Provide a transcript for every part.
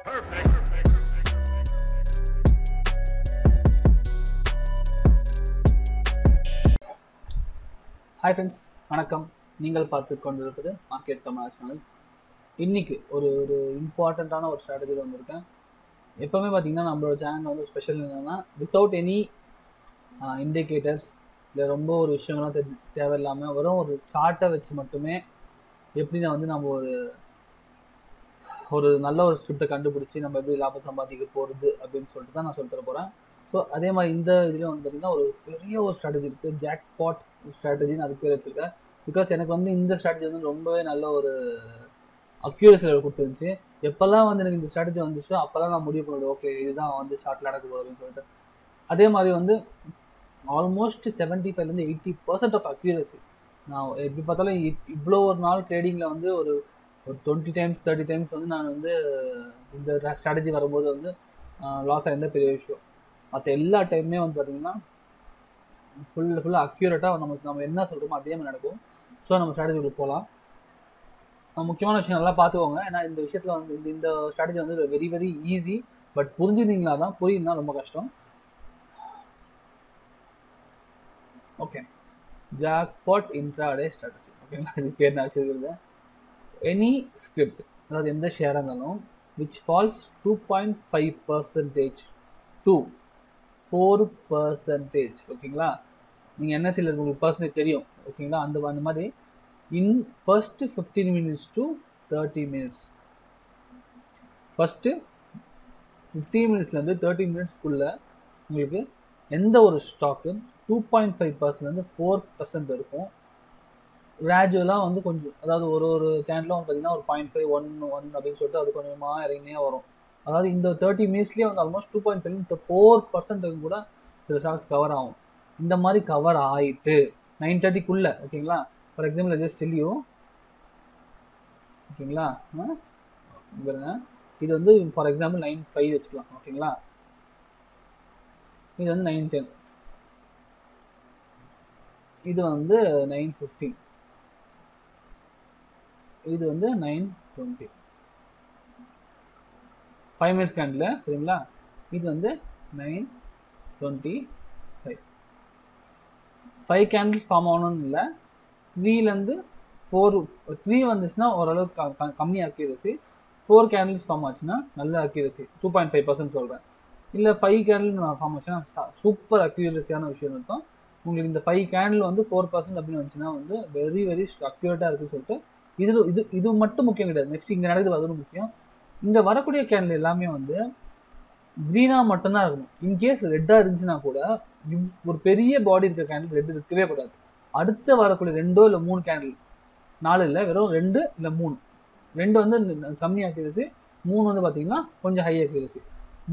Hi friends வணக்கம். நீங்கள் பார்த்து கொண்டிருப்பது மார்க்கெட் தமிழ் சேனல் இன்றைக்கி ஒரு ஒரு இம்பார்ட்டண்ட்டான ஒரு ஸ்ட்ராட்டஜியில் வந்திருக்கேன். எப்போவுமே பார்த்தீங்கன்னா நம்மளோட சேனல் வந்து ஸ்பெஷல் என்னென்னா வித்தவுட் எனி இண்டிகேட்டர்ஸ் இல்லை ரொம்ப ஒரு விஷயங்கள்லாம் தெ தேவையில்லாமல் வெறும் ஒரு சார்ட்டை வச்சு மட்டுமே எப்படி நான் வந்து நம்ம ஒரு ஒரு நல்ல ஒரு ஸ்கிரிப்டை கண்டுபிடிச்சி நம்ம எப்படி லாபம் சம்பாதிக்க போகிறது அப்படின்னு சொல்லிட்டு தான் நான் சொல்லி தர போகிறேன் ஸோ அதே மாதிரி இந்த இதுலேயும் வந்து பார்த்திங்கன்னா ஒரு பெரிய ஒரு ஸ்ட்ராட்டஜி இருக்குது ஜாக் பாட் ஸ்ட்ராட்டஜின்னு அது பேர் வச்சுருக்கேன். பிகாஸ் எனக்கு வந்து இந்த ஸ்ட்ராட்டஜி வந்து ரொம்பவே நல்ல ஒரு அக்யூரஸில் லெவல் கொடுத்துருந்துச்சு. எப்போல்லாம் வந்து எனக்கு இந்த ஸ்ட்ராட்டஜி வந்துச்சோ அப்போல்லாம் நான் முடிவு பண்ணிவிடுவேன் ஓகே இதுதான் வந்து சார்ட்டில் நடக்க போகுது அப்படின்னு சொல்லிட்டு. அதே மாதிரி வந்து ஆல்மோஸ்ட் செவன்ட்டி ஃபைவ்லேருந்து எயிட்டி பர்சன்ட் ஆஃப் அக்யூரஸி நான் எப்படி பார்த்தாலும் இ- இவ்வளோ ஒரு நாள் ட்ரேடிங்கில் வந்து ஒரு ஒரு டுவெண்ட்டி டைம்ஸ் தேர்ட்டி டைம்ஸ் வந்து நான் வந்து இந்த ஸ்ட்ராட்டஜி வரும்போது வந்து லாஸ் ஆகிருந்த பெரிய விஷயம். மற்ற எல்லா டைமுமே வந்து பார்த்திங்கன்னா ஃபுல் ஃபுல்லாக அக்யூரேட்டாக நமக்கு நம்ம என்ன சொல்கிறோமோ அதே மாதிரி நடக்கும். ஸோ நம்ம ஸ்ட்ராட்டஜிக்குள்ள போகலாம் முக்கியமான விஷயம் நல்லா பார்த்துக்கோங்க ஏன்னா இந்த விஷயத்தில் வந்து இந்த இந்த ஸ்ட்ராட்டஜி வந்து வெரி வெரி ஈஸி பட் புரிஞ்சுருந்தீங்களா தான் புரியுதுனா ரொம்ப கஷ்டம். ஓகே ஜாக்பாட் இன்ட்ராடே ஸ்ட்ராட்டஜி ஓகேங்களா இது பேர் நான் வச்சிருக்கிறது எனி ஸ்கிரிப்ட் அதாவது எந்த ஷேராக இருந்தாலும் which falls two point five percentage to four percentage ஓகேங்களா நீங்கள் என்எஸ்சியில் உங்களுக்கு பர்சன்டேஜ் தெரியும் ஓகேங்களா அந்த அந்த மாதிரி in first fifteen minutes to thirty minutes first fifteen மினிட்ஸ்லேருந்து thirty மினிட்ஸ்க்குள்ளே உங்களுக்கு எந்த ஒரு ஸ்டாக்கு டூ பாயிண்ட் ஃபைவ் பர்சன்ட்லேருந்து ஃபோர் பர்சன்ட் இருக்கும் கிராஜுவலாக வந்து கொஞ்சம். அதாவது ஒரு ஒரு கேண்டிலும் வந்து பார்த்தீங்கன்னா ஒரு பாயிண்ட் ஃபைவ் ஒன் ஒன் அப்படின்னு சொல்லிட்டு அது கொஞ்சமாக இறங்கினே வரும். அதாவது இந்த தேர்ட்டி மினிட்ஸ்லேயே வந்து ஆல்மோஸ்ட் டூ பாயிண்ட் ஃபைவ் இந்த ஃபோர் பர்சன்ட்டுக்கு கூட சில ஸ்டாக்ஸ் கவர் ஆகும். இந்த மாதிரி கவர் ஆகிட்டு நைன் தேர்ட்டிக்குள்ளே ஓகேங்களா ஃபார் எக்ஸாம்பிள் ஜஸ்ட் டெல்லியும் ஓகேங்களா ஆ? பாருங்க. இது வந்து ஃபார் எக்ஸாம்பிள் நைன் ஃபைவ் வச்சுக்கலாம் ஓகேங்களா இது வந்து நைன் டென் இது வந்து நைன் ஃபிஃப்டீன் இது வந்து nine twenty five minutes candle சரிங்களா? இது வந்து nine twenty five five candles form ஆகணும்னு இல்லை. த்ரீலேருந்து ஃபோர் த்ரீ வந்துச்சுன்னா ஓரளவுக்கு க- கம்மி அக்யூரசி ஃபோர் கேண்டில்ஸ் ஃபார்ம் ஆச்சுன்னா நல்ல accuracy two point five percent சொல்கிறேன் இல்லை ஃபைவ் கேண்டில் நான் ஃபார்ம் ஆச்சுன்னா சூப்பர் அக்யூரஸியான விஷயம் அர்த்தம். உங்களுக்கு இந்த ஃபைவ் கேண்டில் வந்து ஃபோர் பர்சன்ட் அப்படின்னு வந்துச்சுன்னா வந்து வெரி வெரி அக்யூரேட்டாக இருக்குன்னு சொல்லிட்டு இது இது இது மட்டும் முக்கியம் கிடையாது. நெக்ஸ்ட் இங்கே நடக்குது அதுவும் முக்கியம். இங்கே வரக்கூடிய கேண்டில் எல்லாமே வந்து க்ரீனாக மட்டும்தான் இருக்கணும். இன்கேஸ் ரெட்டாக இருந்துச்சுன்னா கூட ஒரு பெரிய பாடி இருக்க கேண்டில் ரெட் இருக்கவே கூடாது. அடுத்து வரக்கூடிய ரெண்டோ இல்லை மூணு கேண்டில் நாலு இல்லை வெறும் ரெண்டு இல்லை மூணு. ரெண்டு வந்து கம்மி அக்யூரசி மூணு வந்து பார்த்தீங்கன்னா கொஞ்சம் ஹை அக்யூரசி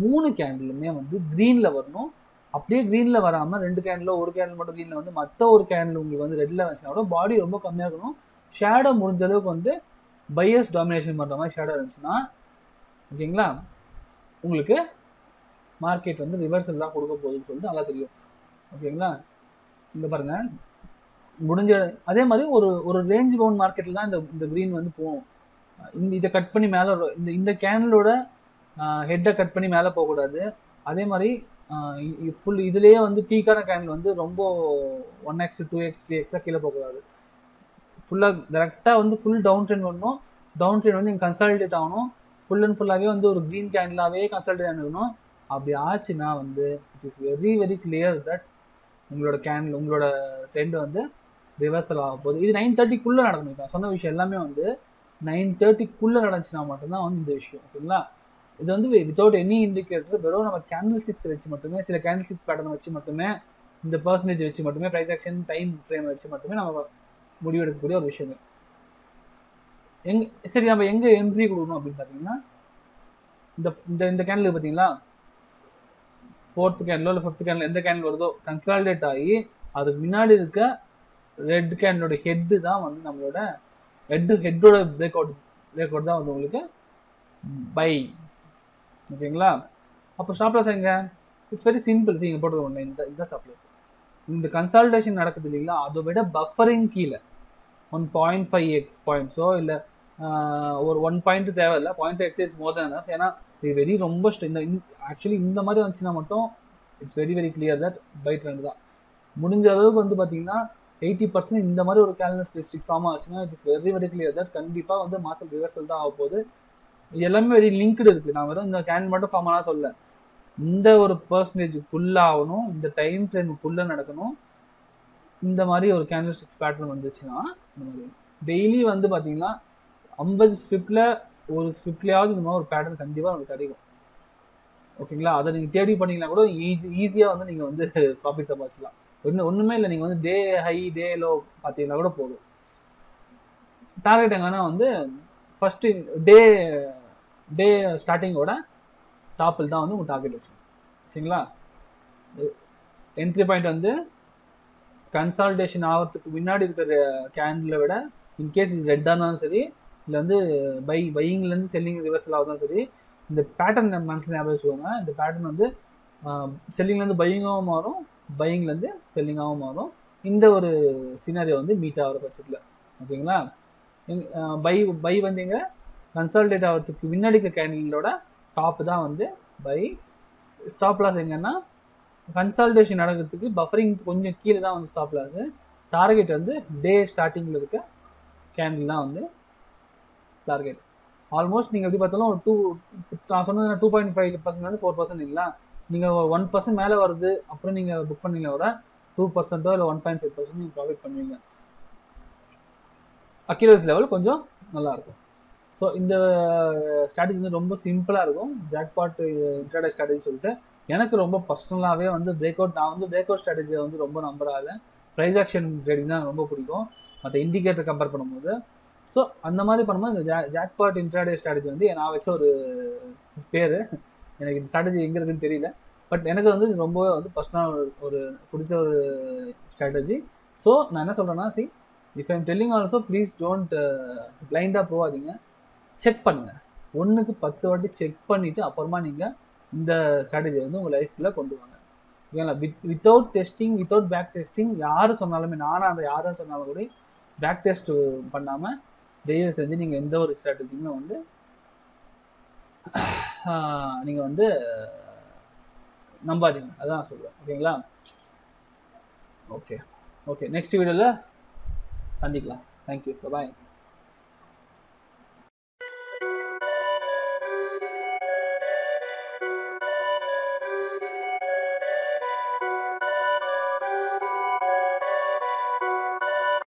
மூணு கேண்டிலுமே வந்து க்ரீனில் வரணும். அப்படியே க்ரீனில் வராமல் ரெண்டு கேண்டில் ஒரு கேண்டில் மட்டும் க்ரீனில் வந்து மற்ற ஒரு கேண்டில் உங்களுக்கு வந்து ரெட்டில் வந்துச்சுன்னா கூட பாடி ரொம்ப கம்மியாக இருக்கணும். ஷேடோ முடிஞ்ச அளவுக்கு வந்து பையஸ் டாமினேஷன் பண்ணுற மாதிரி ஷேடோ இருந்துச்சுன்னா ஓகேங்களா? உங்களுக்கு மார்க்கெட் வந்து ரிவர்சல் தான் கொடுக்க போகுதுன்னு சொல்லிட்டு நல்லா தெரியும். ஓகேங்களா? இந்த பாருங்கள் முடிஞ்ச அதே மாதிரி ஒரு ஒரு ரேஞ்ச் பவுண்ட் மார்க்கெட்டில் தான் இந்த இந்த க்ரீன் வந்து போகும். இந்த இதை கட் பண்ணி மேலே இந்த இந்த கேனலோட ஹெட்டை கட் பண்ணி மேலே போகக்கூடாது. அதே மாதிரி ஃபுல் இதுலேயே வந்து பீக்கான கேண்டில் வந்து ரொம்ப one x two x three எக்ஸாக கீழே போகக்கூடாது. ஃபுல்லாக கரெக்டாக வந்து ஃபுல் டவுன் ட்ரெண்ட் வரணும். டவுன் ட்ரெண்ட் வந்து இங்கே கன்சால்டேட் ஆகணும். ஃபுல் அண்ட் ஃபுல்லாகவே வந்து ஒரு க்ரீன் கேண்டிலாகவே கன்சல்டேட் ஆகணும். அப்படி ஆச்சுன்னா வந்து it is very very clear that உங்களோட கேண்டில் உங்களோட ட்ரெண்ட் வந்து ரிவர்சல் ஆக போகுது. இது நைன் தேர்ட்டிக்குள்ளே நடக்கணும். இப்போ சொன்ன விஷயம் எல்லாமே வந்து நைன் தேர்ட்டிக்குள்ளே நடந்துச்சுன்னா மட்டும்தான் வந்து இந்த விஷயம் ஓகேங்களா? இது வந்து வித்தவுட் எனி இண்டிகேட்டர் வெறும் நம்ம கேண்டில் ஸ்டிக்ஸ் வச்சு மட்டுமே சில கேண்டில் ஸ்டிக்ஸ் பேட்டர்ன் வச்சு மட்டுமே இந்த பர்சன்டேஜ் வச்சு மட்டுமே ப்ரைஸ் ஆக்ஷன் டைம் ஃப்ரேம் வச்சு மட்டுமே நம்ம முடிவெடுக்கக்கூடிய ஒரு விஷயம் எங் சரி நம்ம எங்கே என்ட்ரி கொடுக்கணும் அப்படின்னு பார்த்தீங்கன்னா இந்த இந்த இந்த கேனலுக்கு பார்த்தீங்களா ஃபோர்த் கேண்டிலோ இல்லை ஃபிஃப்த் கேனில் எந்த கேனில் வருதோ கன்சால்டேட் ஆகி அதுக்கு முன்னாடி இருக்க ரெட் கேனோட ஹெட்டு தான் வந்து நம்மளோட ஹெட்டு ஹெட்டோட பிரேக் அவுட் பிரேக் அவுட் தான் வந்து உங்களுக்கு பை ஓகேங்களா? அப்போ ஸ்டாப் எங்கே? இட்ஸ் வெரி சிம்பிள் இங்கே போட்டுருவோம் இந்த இந்த ஸ்டாப்லாஸ் இந்த கன்சால்டேஷன் நடக்குது இல்லைங்களா? அதை விட பஃபரிங் கீழே. ஒன் பாயிண்ட் ஃபைவ் எக்ஸ் பாயிண்ட்ஸோ இல்லை ஒரு ஒன் பாயிண்ட் தேவையில்லை point five x more than ஏன்னா இது வெரி ரொம்ப இந்த ஆக்சுவலி இந்த மாதிரி வந்துச்சுன்னா மட்டும் it's very very clear that by trend தான். முடிஞ்ச அளவுக்கு வந்து பார்த்தீங்கன்னா எயிட்டி பர்சன்ட் இந்த மாதிரி ஒரு கேலண்டர் ஸ்பெசிஃபிக் ஃபார்ம் ஆச்சுன்னா it is very very clear that கண்டிப்பாக வந்து மாசல் ரிவர்சல் தான் ஆக போகுது எல்லாமே வெரி லிங்க்டு இருக்குது நான் வெறும் இந்த கேன் மட்டும் ஃபார்ம் ஆனால் இந்த ஒரு பர்சன்டேஜுக்குள்ளே ஆகணும் இந்த டைம் ஃப்ரேமுக்குள்ளே நடக்கணும். இந்த மாதிரி ஒரு கேண்டில் ஸ்டிக்ஸ் பேட்டர்ன் வந்துச்சுன்னா இந்த மாதிரி. டெய்லி வந்து பார்த்தீங்கன்னா ஐம்பது ஸ்கிரிப்டில் ஒரு ஸ்கிரிப்ட்லேயாவது இந்த மாதிரி ஒரு பேட்டர்ன் கண்டிப்பாக உங்களுக்கு கிடைக்கும். ஓகேங்களா? அதை நீங்கள் தேடி பண்ணீங்கன்னா கூட ஈஸி ஈஸியாக வந்து நீங்கள் வந்து காப்பி சம்பாதிச்சலாம் ஒன்று ஒன்றுமே இல்லை. நீங்கள் வந்து டே ஹை டே லோ பார்த்தீங்கன்னா கூட போதும். டார்கெட் எங்கன்னா வந்து ஃபஸ்ட்டு டே டே ஸ்டார்டிங்கோட டாப்பில் தான் வந்து உங்கள் டார்கெட் வச்சுக்கணும் ஓகேங்களா என்ட்ரி பாயிண்ட் வந்து கன்சால்டேஷன் ஆகிறதுக்கு முன்னாடி இருக்கிற கேண்டிலை விட இன்கேஸ் இது ரெட்டாக இருந்தாலும் சரி இல்லை வந்து பை பையிங்லேருந்து செல்லிங் ரிவர்சல் ஆகுதாலும் சரி இந்த பேட்டர்ன் மனசில் ஞாபகம் வச்சுக்கோங்க. இந்த பேட்டர்ன் வந்து செல்லிங்லேருந்து பையிங்காகவும் மாறும் பையிங்லேருந்து செல்லிங்காகவும் மாறும். இந்த ஒரு சினாரியோ வந்து மீட் ஆகிற பட்சத்தில். ஓகேங்களா? பை பை வந்தீங்க கன்சால்டேட் கன்சல்டேட் ஆகிறதுக்கு முன்னாடி இருக்க கேண்டிலோட டாப் தான் வந்து பை ஸ்டாப் லாஸ் எங்கன்னா கன்சால்டேஷன் நடக்கிறதுக்கு பஃபரிங் கொஞ்சம் கீழே தான் வந்து ஸ்டாப் லாஸு டார்கெட் வந்து டே ஸ்டார்டிங்கில் இருக்க கேண்டில் தான் வந்து டார்கெட் ஆல்மோஸ்ட் நீங்கள் எப்படி பார்த்தாலும் ஒரு டூ நான் சொன்னது டூ பாயிண்ட் ஃபைவ் பர்சன்ட் வந்து ஃபோர் பர்சன்ட் இல்லைங்களா? நீங்கள் ஒன் பர்சன்ட் மேலே வருது அப்புறம் நீங்கள் புக் பண்ணீங்க வர டூ பர்சன்ட்டோ இல்லை ஒன் பாயிண்ட் ஃபைவ் பர்சன்ட் நீங்கள் ப்ராஃபிட் பண்ணுவீங்க. அக்யூரஸ் லெவல் கொஞ்சம் நல்லாயிருக்கும் ஸோ இந்த ஸ்ட்ராட்டஜி வந்து ரொம்ப சிம்பிளாக இருக்கும். ஜாக்பாட் இன்ட்ராடே ஸ்ட்ராட்டஜி சொல்லிட்டு. எனக்கு ரொம்ப பர்சனலாகவே வந்து பிரேக் அவுட் நான் வந்து பிரேக் அவுட் ஸ்ட்ராட்டஜியை வந்து ரொம்ப நம்புறாங்க ப்ரைஸ் ஆக்ஷன் ட்ரேடிங் தான் ரொம்ப பிடிக்கும். மற்ற இண்டிகேட்டர் கம்பேர் பண்ணும்போது. ஸோ அந்த மாதிரி பண்ணும்போது இந்த ஜா ஜாக்பாட் இன்ட்ராடே ஸ்ட்ராட்டஜி வந்து நான் வச்ச ஒரு பேர். எனக்கு இந்த ஸ்ட்ராட்டஜி எங்கே இருக்குன்னு தெரியல. பட் எனக்கு வந்து ரொம்ப வந்து பர்சனலாக ஒரு பிடிச்ச ஒரு ஸ்ட்ராட்டஜி ஸோ நான் என்ன சொல்கிறேன்னா see if I'm telling also please don't பிளைண்டாக போகாதீங்க. செக் பண்ணுங்கள் ஒன்றுக்கு பத்து வாட்டி செக் பண்ணிவிட்டு அப்புறமா நீங்கள் இந்த ஸ்ட்ராட்டஜி வந்து உங்கள் லைஃப்பில் கொண்டு வாங்க. ஓகேங்களா with without testing without back testing யார் சொன்னாலுமே நானும் அந்த யாரும் சொன்னாலும் கூட பேக் டெஸ்ட் பண்ணாமல் தயவு செஞ்சு நீங்கள் எந்த ஒரு ஸ்ட்ராட்டஜியுமே வந்து நீங்கள் வந்து நம்பாதீங்க. அதான் சொல்லுவேன் ஓகேங்களா ஓகே ஓகே நெக்ஸ்ட் வீடியோவில் சந்திக்கலாம். Thank you bye